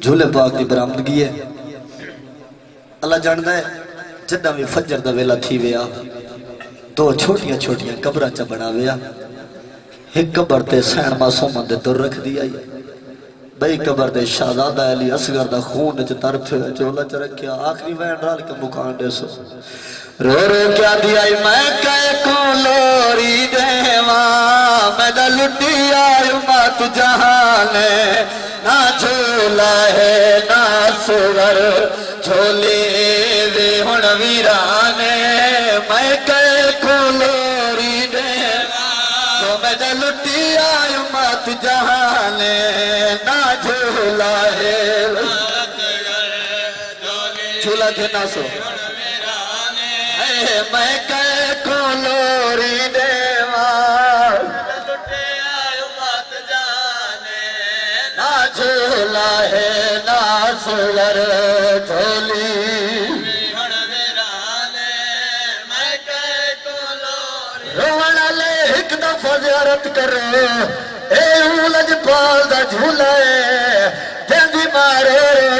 جھولے پاک دی برامدگی ہے۔ اللہ جاندا ہے جدہ بھی فجر دا ویلا تھی ویا، دو چھوٹیاں چھوٹیاں قبراں چ بنا ویا۔ ایک قبر تے سین معصوم دے در رکھ دیا بئی قبر دے شہزادہ علی اصغر دا خون چ تر پھر چولا چ رکھیا۔ آخری وین رال کے مکان دے سو۔ رو رو کیا دیا میں کہے کو لوری دیواں، میں دا لٹی آئے مات جہانے نہ جھولا ہے نہ سور جھولی وی ہن ویرانے میں کہے کو لوری دیواں تو میں دا لٹی آئے مات جہانے نہ جھولا ہے جھولا جھولا ہے نہ سور جھولی روان لے ایک دفعہ زیارت کرے اے اولج پال دا جھولا ہے جنگی مارے رو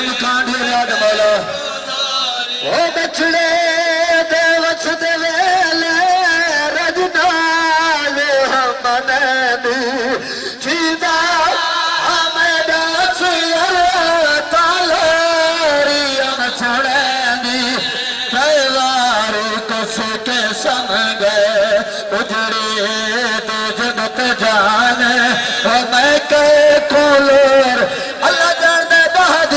وہ میرا وسدا گھر برباد میری قسمت نیر وغیرہ پیا کر دھیتے پتار کھویا گل کم کانڈی یاد مولا او بچڑے دے وس دے ویلے رجنال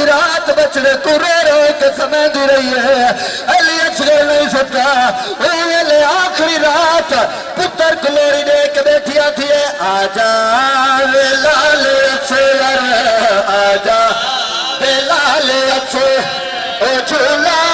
بہادی رات بچڑے تو رو رو کے سمے دی رہی ہے علی اچھلے نہیں سکتا اوہ لے آخری رات پتر کلوری دے کے بیٹھیا تھی آجا وے لال اچھلر آجا وے لال اچھے او جھولا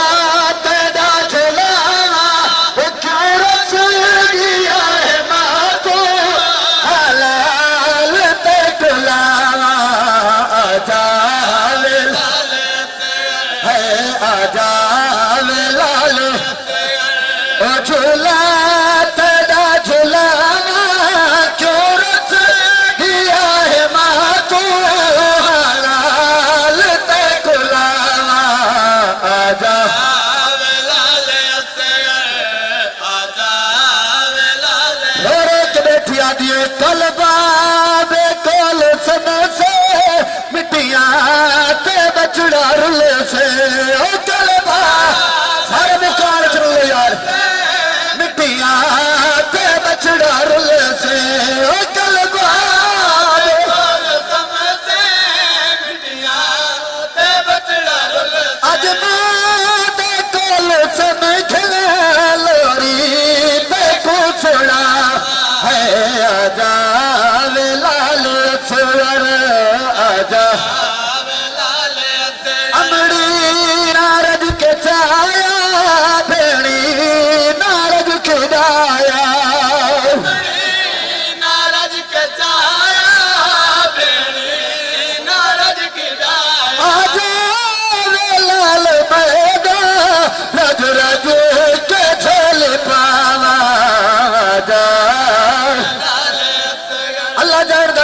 அருள்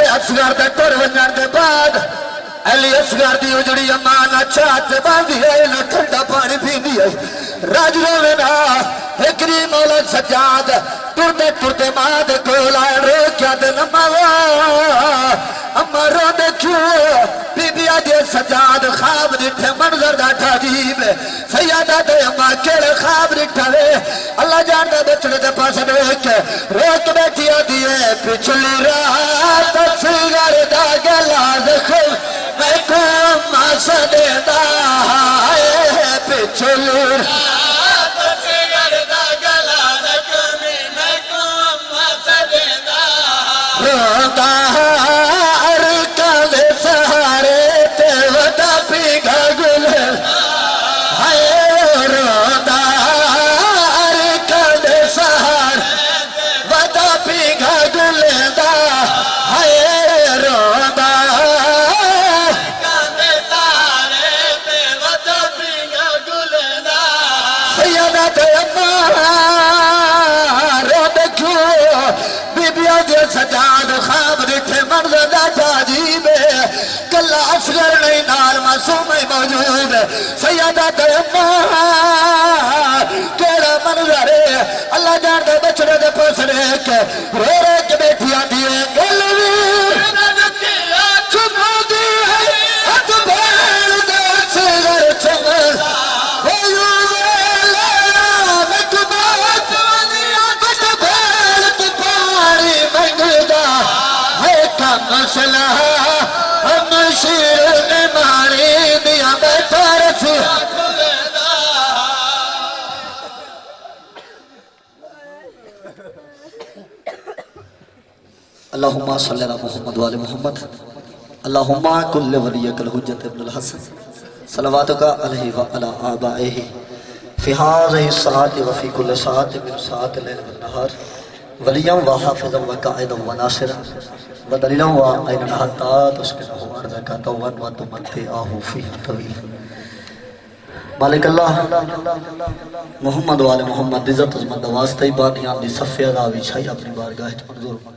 اصغر دے ٹر ونجن دے بعد علی اصغر دی اجڑی امان چھات باندھی ہے نہ ٹھنڈا پانی پیندی ہے راج روے نا ہکری مولا سجاد ٹرتے ٹرتے ماں دے کول آئے رو کیا دے نماوا اما رو دے کیوں بی بی آجے سجاد خواب ڈٹھے ماں دا عجیب ہے سیدہ دے اما کیڑے خواب ڈٹھا وے۔ اللہ جان دا بچڑے دے پاس دیکھ روک بیٹھیا دیئے پچھلی رات سیگر دا گلا زخم میں کو اما سدے دا ہے، پچھلی رات۔ سجاد خواب رٹھے مرد دا جاجیب کلا اصغر نہیں نال معصوم ہی موجود سیدہ تے اما کیڑا منظر ہے اللہ جان دے بچڑے دے پوسڑے کے رو مسئلہ ہم شیر نے ماری دیا بیٹھا رسی اللہم صلی اللہ محمد وآل محمد۔ اللہم کل ولیک الحجت ابن الحسن۔ صلواتک علیہ وعلا آبائہ۔ فی حاضر الساعت وفی کل ساعت من ساعت لیل والنہار ولیم و حافظا و قائدا و ناصرا و دلیلا و عین حتا تسکنہ ارضکا توان و تمتی آہو فی طویل مالک اللہ محمد والے محمد، عزت عظمت واسطہ بانیان دی صفیہ راوی چھائی اپنی بارگاہ منظور